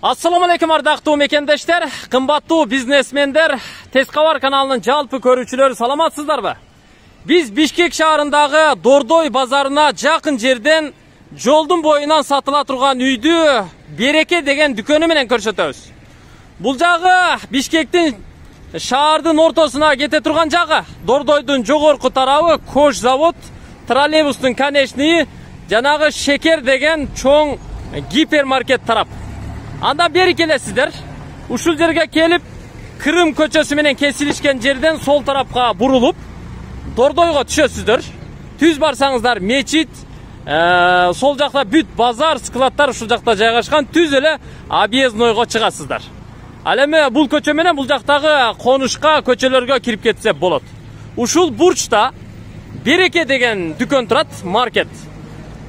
Ассаламу алейкум ардактуу мекендештер, кымбаттуу бизнесмендер, Тез кабар каналынын жалпы көрүүчүлөрү саламатсыздарбы? Биз Бишкек шаарындагы Дордой базарына жакын жерден жолдун боюнан сатыла турган үйдү Береке деген дүкөнү менен көрсөтөбүз. Бул жагы Бишкектин шаардын ортосуна кете турган жагы. Дордойдун жогорку тарабы Кош завод, троллейбустун конечный, жанагы Шекер деген чоң гипермаркет тарап. Андан бери келесиздер. Ушул жерге келип, Кырым көчөсү менен кесилишкен жерден сол тарапка бурулуп, Дордойго түшөсүздөр. Түз барсаңыздар мечит, сол жакта бүт базар, складтар ушул жакта жайгашкан. Түз эле объезднойго чыгасыздар. Ал эми бул көчө менен бул жактагы конушка, көчөлөргө кирип кетсе болот. Ушул бурчта Береке деген дүкөн турат, маркет.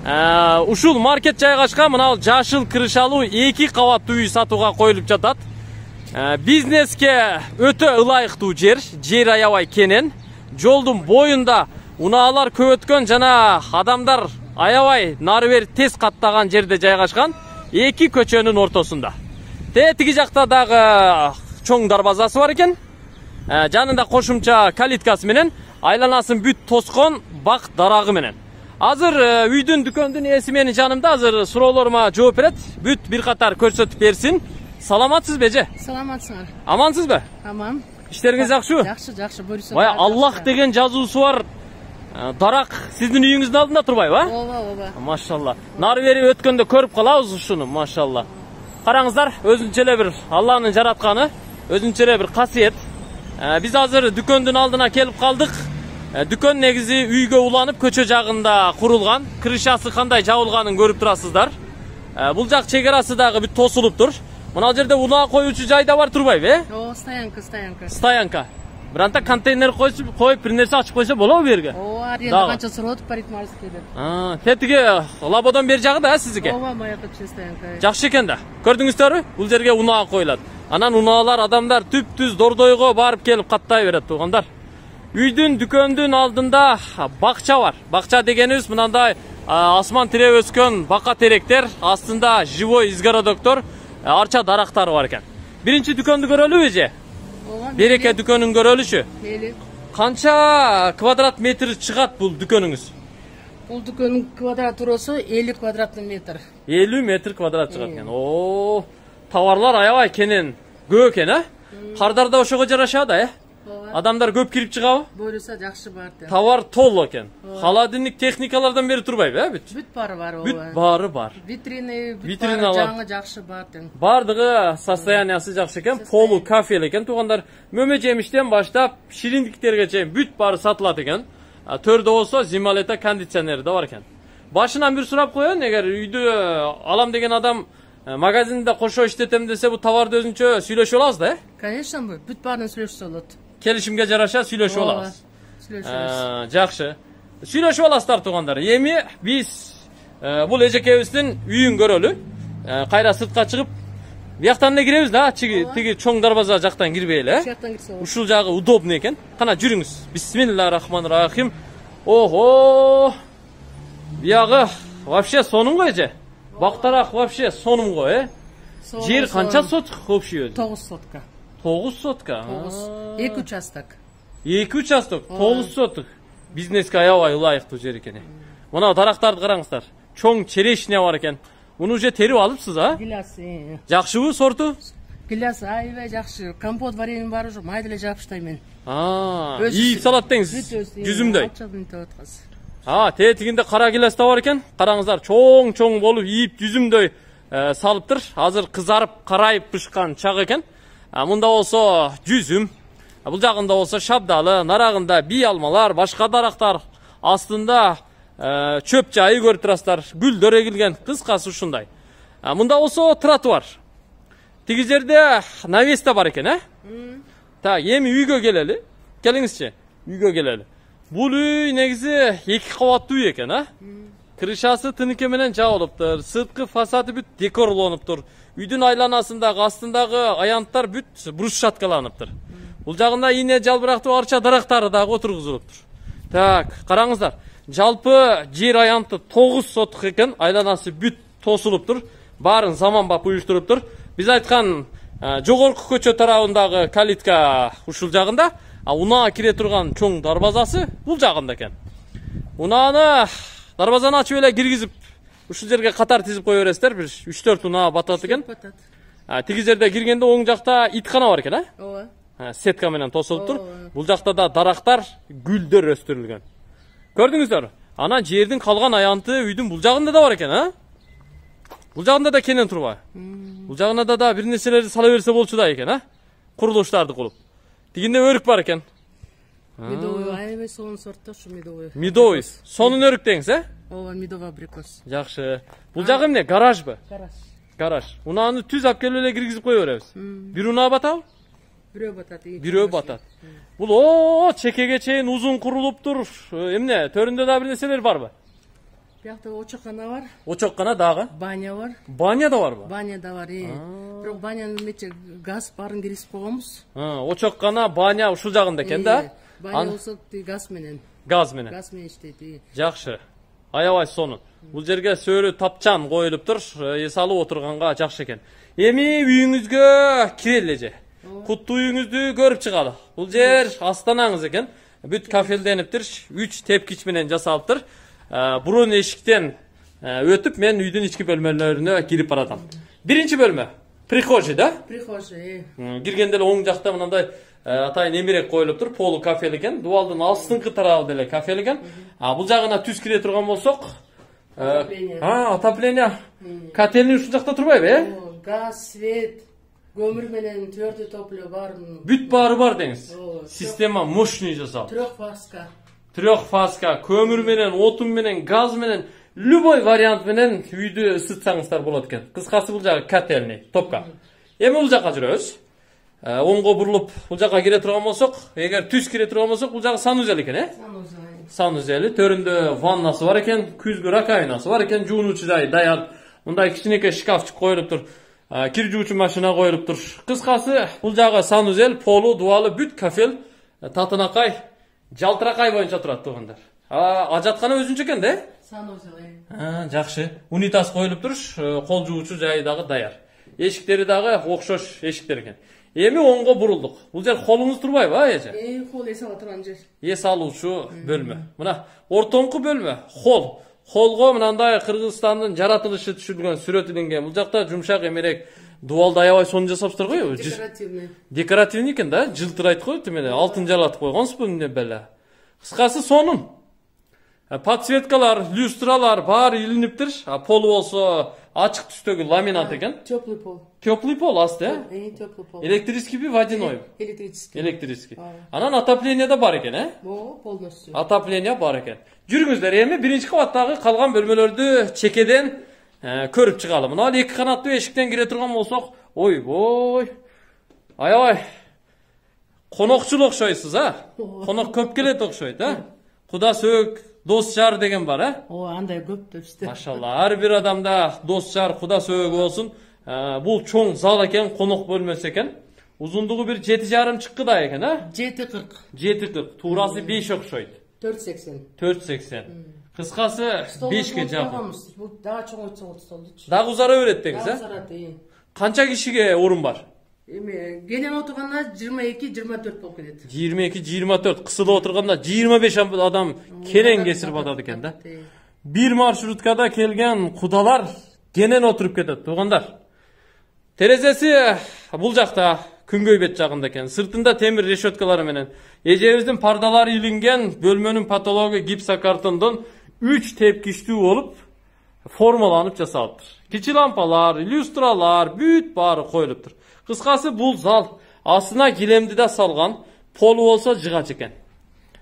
Ушул маркет жайгашкан мына жашыл крышалуу эки кабаттуу үй сатууга коюлуп жатат. Бизнеске өтө ылайыктуу жер жер аябай кенен. Жолдун боюнда унаалар көп өткөн жана адамдар аябай нары бери тез каттаган жерде жайгашкан эки көчөнүн ортосунда. Те тиги жакта дагы чоң дарбазасы бар экен. Жанында кошумча калиткасы менен айланасын бүт тоскон бак дарагы менен азыр үйдүн дүкөндүн ээси менин жанымда. Азыр суроолорума жооп берет бүт бир катар көрсөтүп берсин саламатсызбы эже? Саламатсыңар. Амансызбы аман. Иштериңиз жакшыбы жакшы жакшы буюрса бая аллах деген жазуусу бар дарак сиздин үйүңүздүн алдында турбайбы а ооба ооба машалла. Нары бери өткөндө көрүп калабыз ушуну машалла. Караңыздар өзүнчө эле бир алланын жаратканы өзүнчө эле бир касиет биз азыр дүкөндүн алдына келип калдык дүкөн негизи үйгө уланып көчө жагында курулган крышасы кандай жабылганын көрүп турасыздар бул жак чек арасы дагы бүт тосулуптур мына жерде унаа коюучу жай да бар турбайбы э ооба стоянка стоянка стоянка бир анда контейнер коюп бир нерсе ачып койсо болобу бул жерге ооба аренда канча сурап атып парикмахерский деп те тиги лабодон бери жагы да сиздики ооба моя стоянка жакшы экен да көрдүңүздөрбү бул жерге унаа коюлат анан унаалар адамдар түп түз дордойго барып келип каттай берет туугандар үйдүн дүкөндүн алдында бакча бар. Бакча дегенибиз мынандай асман тиреп өскөн бака теректер астында живой изгородоктор арча дарактары бар экен биринчи дүкөндү көрөлүбү эже ооба береке дүкөнүн көрөлүчү мейли канча квадрат метр чыгат бул дүкөнүңүз бул дүкөндүн квадратурасы элүү квадратный метр. Элүү метр квадрат чыгат экен о товарлар аябай кенен көп экен э кардар да ошого жараша да э адамдар көп кирип чыгабы буюрса жакшы бар товар толо экен холодильник техникалардан бери турбайбы э бүт бүт баары бар бүт баары бар витрины баары жаңы жакшы бар тең баардыгы состояниясы жакшы экен полу кафель экен туугандар мөмө жемиштен баштап шириндиктерге чейин бүт баары сатылат экен төрдө болсо зима лето кондиционери да бар экен башынан бир сурап коеюн эгер үйдү алам деген адам магазинде кошо иштетем десе бул товарды өзүнчө сүйлөшүп алабыз да э конечно бүт баарын сүйлөшсө болот келишимге жараша сүйлөшүп алабыз жакшы сүйлөшүп аласыздар туугандар эми биз бул эжекебиздин үйүн көрөлү кайра сыртка чыгып бияктан эле киребиз да тиги чоң дарбаза жактан кирбей эле э ушул жактан кирсе болот ушул жагы удобный экен кана жүрүңүз бисмилла рахмани рахим ого биягы вообще сонун го эже бактарак вообще сонун го э жер канча сотка общий өзү тогуз сотка тогуз сотка тогуз эки участок. Эки участок тогуз соток бизнеске аябай ылайыктуу жер экен мына дарактарды караңыздар чоң черешня бар экен муну уже терип алыпсыз а? Гиляс жакшыбы сорту? Гиляс аябай жакшы компот варенье бар уже майда эле жабыштайм мен. А, Өзү- ийип салат деңиз жүзүмдөй аткансыз а тээ тигинде кара гилас да бар экен караңыздар чоң чоң болуп ийип жүзүмдөй салыптыр. Азыр кызарып карайып бышкан чак экен мында болсо жүзүм А, бул жагында болсо шабдалы нарагында бий алмалар башка дарактар астында чөп жайы көрүп турасыздар гүлдөр эгилген кыскасы ушундай мында болсо тротуар тиги жерде навес да бар экен э так эми үйгө келели келиңизчи үйгө келели бул үй негизи эки кабаттуу үй экен а крышасы тыныке менен жабылыптыр сырткы фасады бүт декорлонуптур үйдүн айланасындагы астындагы аянттар бүт брусчаткаланыптыр бул жагында ийне жалбырактуу арча дарактары дагы отургузулуптур так караңыздар жалпы жер аянты тогуз сотук экен айланасы бүт тосулуптур баарын заманбап уюштуруптур биз айткан а, жогорку көчө тарабындагы калитка ушул жагында а унаа кире турган чоң дарбазасы бул жагында экен унааны дарбазаны ачып эле киргизип ушул жерге катар тизип кое бересиздер бир үч төрт унаа батат экен батат тиги жерде киргенде оң жакта иткана бар экен э ооба сетка менен тосулуптур Ооба. бул жакта да дарактар гүлдөр өстүрүлгөн көрдүңүздөр анан жердин калган аянты үйдүн бул жагында да бар экен а бул жагында да кенен турбайбы бул жагына да да бир нерселерди сала берсе болчу да экен а курулуштарды кылып тигинде өрүк бар экен медовый аябай сонун сорт ушу медовый медовый сонун өрүк деңиз э ооба медовый абрикос жакшы бул жагы эмне гаражбы гараж гараж унааны түз алып келип эле киргизип кое беребиз бир унаа батабы бирөө батат и бирөө батат бул о чекеге чейин узун курулуптур Э, эмне төрүндө дагы бир нерселер барбы биякта очоккана бар очоккана дагы баня бар баня да барбы баня да бар э бирок банянын эмече газ баарын киргизип койгонбуз А, очоккана баня ушул жагында экен да Э, баня Ан- болсо тиги газ менен газ менен газ менен иштейт и жакшы аябай сонун бул жерге сөөрү тапчан коюлуптур э, эс алып отурганга жакшы экен эми үйүңүзгө кирели же куттуу үйүңүздү көрүп чыгалы бул жер астанаңыз экен бүт кафелдениптир үч тепкич менен жасалыптыр бурун эшиктен э, өтүп мен үйдүн ички бөлмөлөрүнө кирип баратам. Биринчи бөлмө прихожий да? Прихожий киргенде эле оң жакта мындай э, атайын эмерек коюлуптур полу кафел экен дубалдын алыстыңкы тарабы деле кафел экен а бул жагына түз кире турган болсок э, Отопление. котельный ушул жакта турбайбы э газ свет көмүр менен твердый топливо баарын бүт баары бар деңиз Ооба. система мощный жасалып трехфазка трехфазка көмүр менен отун менен газ менен любой вариант менен үйдү ысытсаңыздар болот экен кыскасы бул жагы котельный топка. Эми бул жака жүрөбүз оңго бурулуп бул жака кире турган болсок эгер түз кире турган болсок бул жагы санузел экен э санузел санузели төрүндө ваннасы бар экен күзгү раковинасы бар экен жуунуучу жайы даяр мындай кичинекей шкафчик коюлуптур кир жуучу машина коюлуптур кыскасы бул жагы санузел полу дубалы бүт кафел татынакай жалтыракай боюнча турат туугандар ажаткана өзүнчө экен да э санузел жакшы унитаз коюлуптур э, кол жуучу жайы дагы даяр эшиктери дагы окшош эшиктер экен эми оңго бурулдук бул жер холуңуз турбайбы а эже кол эс ала турган жер эс алуучу бөлмө мына ортоңку бөлмө холл холлго мынандай кыргызстандын жаратылышы түшүрүлгөн сүрөт илинген бул жакта жумшак эмерек дубалды аябай сонун жасапсыздар го декоративный декоративный экен да жылтырайт го тиме алтын жалатып койгонсузбу эмне беле кыскасы сонун подсветкалар люстралар баары илиниптир а полу болсо ачык түстөгү ламинат экен. теплый пол. Теплый пол асты э э теплый пол. Электрическийби водяной? Электрический. Электрический. Анан отопление да бар экен э? О полностью. Отопление бар экен. Жүрүңүздөр эми биринчи кабаттагы калган бөлмөлөрдү чекеден э, көрүп чыгалы мына ал эки канаттуу эшиктен кире турган болсок ойбой аябай конокчул окшойсуз а? Конок көп келет окшойт а? Куда сөөк? Дос жар деген бар э о андай көп да бизде машалла ар бир адамда дос жар куда сөөгү болсун Э, бул чоң зал экен конок бөлмөсү экен узундугу бир жети жарым чыккыдай экен а жети кырк жети кырк туурасы беш окшойт төрт сексен төрт сексен кыскасы бешке жакын дагы чоңойтса болот столдучу дагы узара берет деңиз э сарат э канча кишиге орун бар эми кенен отурганда жыйырма эки жыйырма төрт болуп кетет жыйырма эки жыйырма төрт. Кысылып отурганда жыйырма беш адам кенен кесирип атат экен да. бир маршруткада келген кудалар кенен отуруп кетет туугандар терезеси бул жакта күнгөй бет жагында экен сыртында темир решеткалары менен эжебиздин пардалары илинген бөлмөнүн потологу гипсокартондон үч тепкичтүү болуп формаланып жасалыптыр кичи лампалар люстралар бүт баары коюлуптур кыскасы бул зал астына килемди да салган полу болсо жыгач экен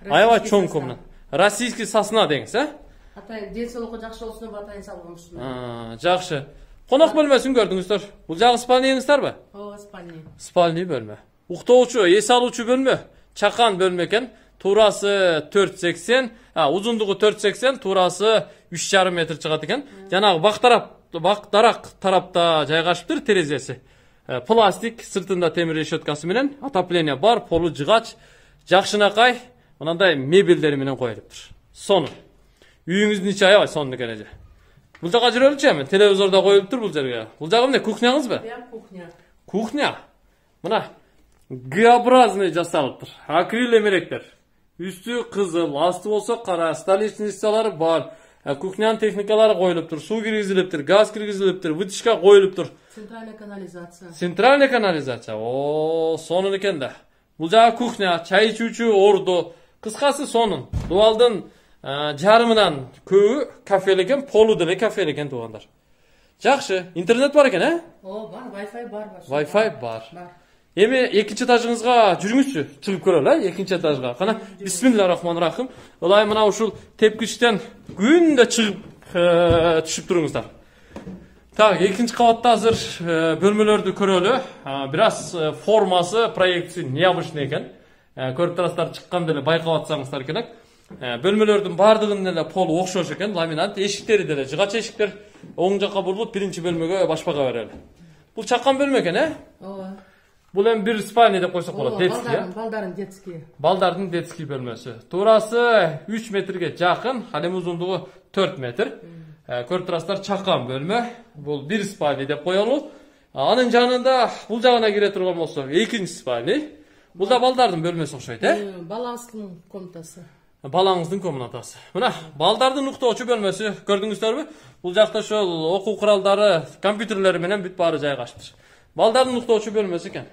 аябай Российский чоң состав. комнат российский сосна деңиз э атайын ден соолукку жакшы болсун деп атайын салгам ушуну А, жакшы конок бөлмөсүн көрдүңүздөр бул жагы спальняңыздарбы ооба спальня спальный бөлмө уктоочу эс алуучу бөлмө чакан бөлмө экен туурасы төрт сексен узундугу төрт сексен туурасы үч жарым метр чыгат экен жанагы бак тарап бак дарак тарапта жайгашыптыр терезеси Э, пластик сыртында темир решеткасы менен отопление бар полу жыгач жакшынакай мынандай мебелдери менен коюлуптур сонун үйүңүздүн ичи аябай сонун экен эже Бул жака жүрөлүчү эми. Телевизордо коюлуптур бул жерге. Бул жагы эмне? Кухняңызбы? Прям кухня. Кухня. Мына Г-образный жасалыптыр. Акрил эмеректер. Үстү кызыл, асты болсо кара, столешницалары бар. ko'knam texnikalari qo'yilibdir suv kirgizilibdir gaz kirgizilibdir вытяжка qo'yilibdir sentralniy канализация. Sentralniy kanalizatsiya o sonin ekanda bu jag'i kuxня chay ichuvchi o'rdu qisqasi sonin duvaldan jarmidan ko'pi kafelik ekan poludili kafelik ekan tug'anlar жакшы интернет бар экен a o бар wi fi bor wi fi бар. Эми экинчи этажыңызга жүрүңүзчү, чыгып көрөлү, э, экинчи этажга. Кана, бисмилла рахман рахим. Ылай мына ушул тепкичтен күндө чыгып түшүп туруңуздар. Так, экинчи кабатта азыр бөлмөлөрдү көрөлү. Бир аз формасы, проекциясы необычный экен. Көрүп турасыздар, чыккан деле байкап атсаңыздар керек. Бөлмөлөрдүн баардыгынын эле полу окшош экен, ламинат, эшиктери деле жыгач эшиктер оң жакка бурулуп, биринчи бөлмөгө башпага берели. Бул чаккан бөлмө экен, э? Ооба. Бул эми бир спальня деп болот, Ооба, детский, балдарын, балдарын детский. Балдардын детский бөлмөсү. Туурасы 3 метрге жакын, ал эми узундугу 4 метр. Э, Көрүп турасыздар, чакан бөлмө. Бул бир спальня деп коелу. Анын жанында бул жагына кире турган болсо, экинчи спальня. Бул да балдардын бөлмөсү окшойт, э? Э, Баласының комнатасы. балаңыздын комнатасы. Мына балдардын уктоочу бөлмөсү көрдүңүздөрбү? Бул жакта ошол окуу куралдары, компьютерлери менен бүт баары жайгаштыр. Балдардын уктоочу бөлмөсү экен.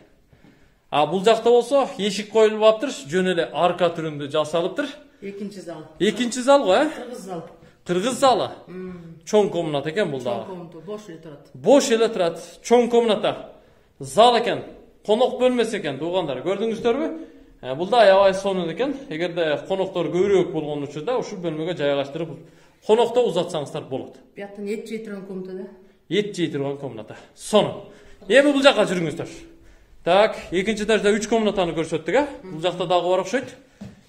А бул жакта болсо эшик коюлуп аптыр, жөн эле арка түрүндө жасалыптыр. Экинчи зал. Экинчи зал го, э? Кыргыз зал. Кыргыз залы. Чоң комната экен бул Чоң дагы. комната, бош эле турат. Бош эле турат, чоң комната. Зал экен, конок бөлмөсү экен, туугандар. Көрдүңүздөрбү? Бул да аябай сонун экен. Эгерде коноктор көбүрөөк болгон учурда ушул бөлмөгө жайгаштырып конокто узатсаңыздар болот. Бияктан эт жей турган комната да. Ет жей турган комната. Сонун. Эми бул жака жүрүңүздөр. Так, экинчи этажда 3 комнатаны көрсөттүк, э? Бул жакта дагы бар окшойт.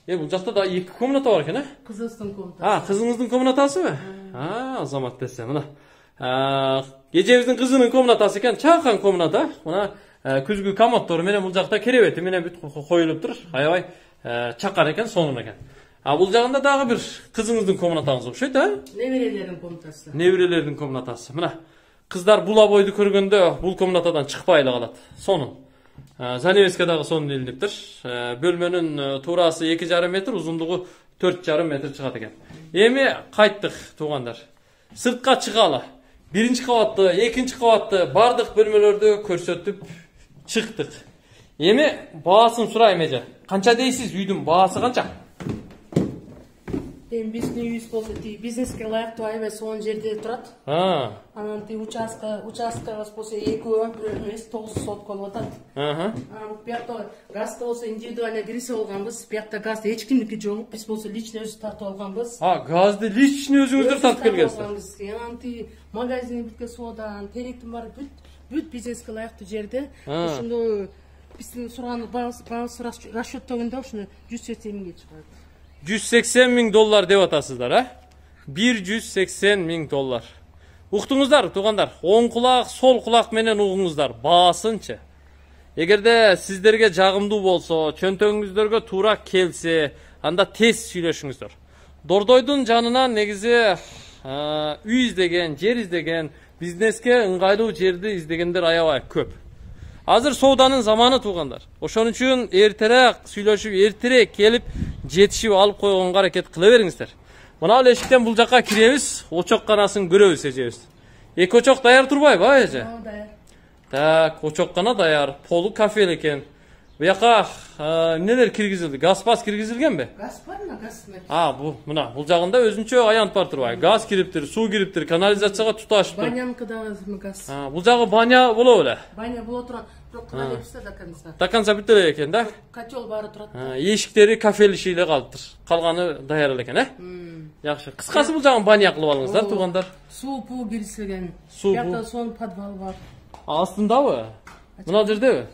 Э, бул жакта да 2 комната бар экен, э? Кызыбыздын комнатасы. А, кызыңыздын комнатасыбы? А, азамат десе, мына. Эжебиздин кызынын комнатасы экен, чакан комната. Мына күзгү комоддору менен бул жакта керебети менен бүт коюлуптур. Аябай чакан экен, сонун экен. А бул жагында дагы бир кызыңыздын комнатаңыз окшойт, э? Неберелердин комнатасы. Неберелердин комнатасы. Мына кыздар бул обойду көргөндө бул комнатадан чыкпай эле калат. Сонун. Занавеска дагы сонун илиниптир. Э, Бөлмөнүн э, туурасы 2,5 метр, узундугу 4,5 метр чыгат экен. Эми кайттык туугандар. Сыртка чыгалы. Биринчи кабатты, экинчи кабатты бардык бөлмөлөрдү көрсөтүп чыктык. Эми баасын сурайм эже. Канча дейсиз? Үйдүн баасы канча? Эми биздин үйүбүз болсо тиги бизнеске ылайыктуу аябай сонун жерде турат. Анан тиги участка, участкабыз болсо экөө, бирөө эмес, тогуз сотка болуп атат. Анан биякта газды болсо индивидуально киргизип алганбыз. Биякта газды эч кимдики жок. Биз болсо лично өзүбүз тартып алганбыз. А, газды личный өзүңүздөр тартып алганбыз. Анан тиги магазин бүткө соодан, теректин баары бүт бүт бизнеске ылайыктуу жерде. Ошондо биздин сураган баабыз расчеттөгөндө ушуну жүз сексен миңге чыгат. 180 миң доллар деп атасыздар, а? 180 миң доллар. Уктуңуздар, туугандар. Оң кулак, сол кулак менен угуңуздар. Баасынчы. Эгерде сиздерге жагымдуу болсо, чөнтөгүңүздөргө туура келсе, анда тез сүйлөшүңүздөр. Дордойдун жанынан негизи үй издеген, жер издеген, бизнеске ыңгайлуу жерди издегендер аябай көп. Азыр сооданын заманы туугандар. Ошон үчүн эртерээк сүйлөшүп, эртерээк келип жетишип алып койгонго аракет кыла бериңиздер. Мына ал эшиктен бул жакка киребиз, очок канасын көрөбүз эжебиз. Эки очок даяр турбайбы, а эже? Ооба, даяр. Так, очок кана даяр, полу кафе экен. Буяка эмнелер киргизилди? Газ пас киргизилгенби? Газ бар мына газ. А, бул мына бул жагында өзүнчө аянт бар турбайбы? Газ кириптир, суу кириптир, канализацияга туташыптыр. Баняныкы дагы газ. Бул жагы баня болобу эле? Баня боло турган, бирок кына берипсиз да до конца. До конца бүт эле экен да? Котел баары турат. Эшиктери кафелиши эле калыптыр. Калганы даяр эле экен, э? Жакшы. Кыскасы бул жагын баня кылып алыңыздар, туугандар. Суу пуу киргизилген. Суу, сонун подвал бар. Астындабы? Мына жердеби?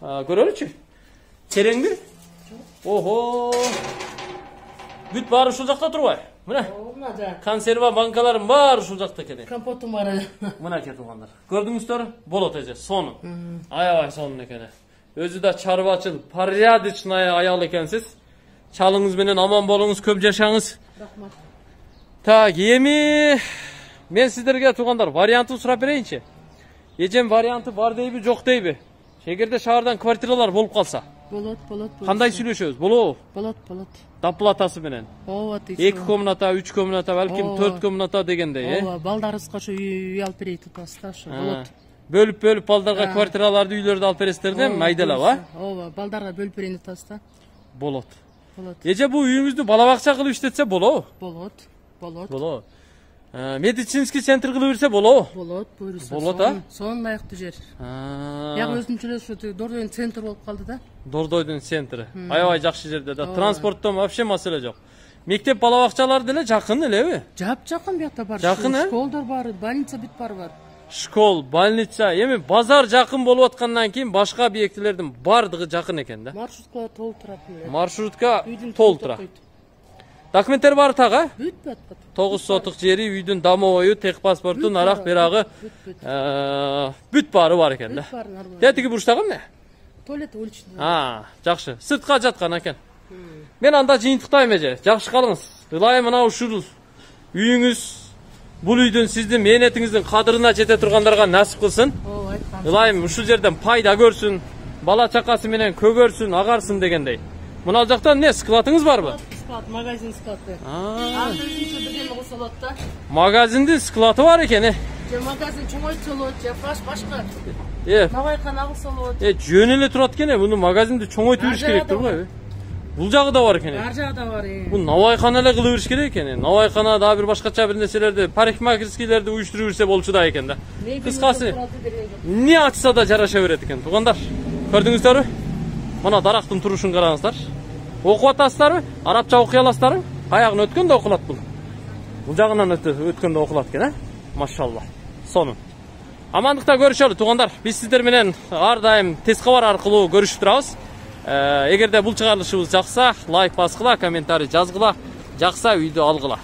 Көрөлүчү. Тереңби? Охо. Бүт баары ушул жакта турбайбы? Мына консерва банкаларым баары ушул жакта экен. Компотум бар. Мынакей туугандар. Көрдүңүздөр? Болот эже, сонун. Аябай сонун экен. Өзү да чарбачыл, порядочный аял экенсиз. Чалыңыз менен аман болуңуз, көп жашаңыз. Рахмат. так эми мен сиздерге туугандар вариантын сурап берейинчи эжем варианты бар дейби жок дейби эгерде шаардан квартиралар болуп калса болот болот кандай сүйлөшөбүз болобу болот болот доплатасы менен ооба тиги эки комната үч комната балким төрт комната дегендей э ооба балдарыбызга ошо үй алып берейик деп атасыз да ошо болот бөлүп бөлүп балдарга квартираларды үйлөрдү алып бересиздер да айдалап а ооба балдарга бөлүп берейин деп атасыз да болот болот эже бул үйүңүздү бала бакча кылып иштетсе болобу болот болот болобу медицинский центр кылып берсе болобу? Болот буюрса Болот, а? сонун ылайыктуу жер. Бияк өзүнчө эле ушу дордойдун центр болуп калды да. Дордойдун центри аябай жакшы жерде да. Транспорттон вообще маселе жок. Мектеп бала бакчалары деле жакын элеби жапжакын биякта бар. Жакын, э? школдор бар больница бүт баары бар. Школ больница. Эми базар жакын болуп аткандан кийин башка объектилердин баардыгы жакын экен да. Маршрутка толук турат эле маршрутка толтура. Документтер баары так а бүт бүт. Бүт тогуз сотук жери үйдүн домовою тех паспорту нарак бирагы бүт э, баары бар экен да. Бүт баары нормально. Бурчтагы эмне туалет уличный. А жакшы сыртка жаткан экен мен анда жыйынтыктайм эже жакшы калыңыз ылайым мына ушул үйүңүз бул үйдүн сиздин мээнетиңиздин кадырына жете тургандарга насип кылсын ылайым ушул жерден пайда көрсүн бала чакасы менен көгөрсүн агарсын дегендей. Мына жактан эмне складыңыз барбы склад магазин склады да магазиндин склады бар экен э же магазин чоңойтса болот же баш- башка э навайкана кылса болот э жөн эле турат экен э муну магазинди чоңойтуп бериш керек турбайбы бул жагы да бар экен э ар жагы да бар э. бул навайкана эле кылып бериш керек экен э навайкана дагы бир башкача бир нерселерди парикмахерскийлерди уюштуруп берсе болчу да экен да кыскасы эмне ачса да жараша берет экен туугандар көрдүңүздөрбү мына дарактын турушун караңыздар окуп атасыздарбы арабча окуй аласыздарбы каягын өткөндө окулат бул бул жагынан өтө- өткөндө окулат экен э машалла. Сонун амандыкта көрүшөлү туугандар биз сиздер менен ар дайым тез кабар аркылуу көрүшүп турабыз Э, эгерде бул чыгарылышыбыз жакса лайк баскыла комментарий жазгыла жакса үйдү алгыла